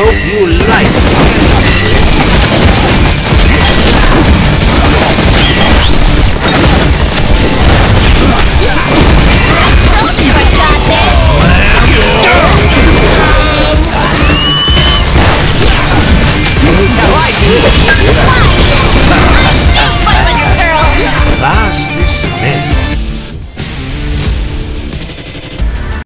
hope you like